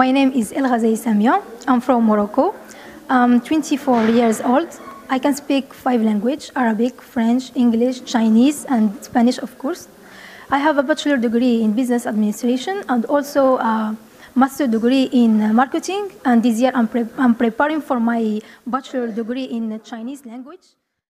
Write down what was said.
My name is El Ghazali Samia. I'm from Morocco. I'm 24 years old. I can speak five languages, Arabic, French, English, Chinese, and Spanish, of course. I have a bachelor degree in business administration and also a master degree in marketing. And this year I'm, pre I'm preparing for my bachelor degree in Chinese language.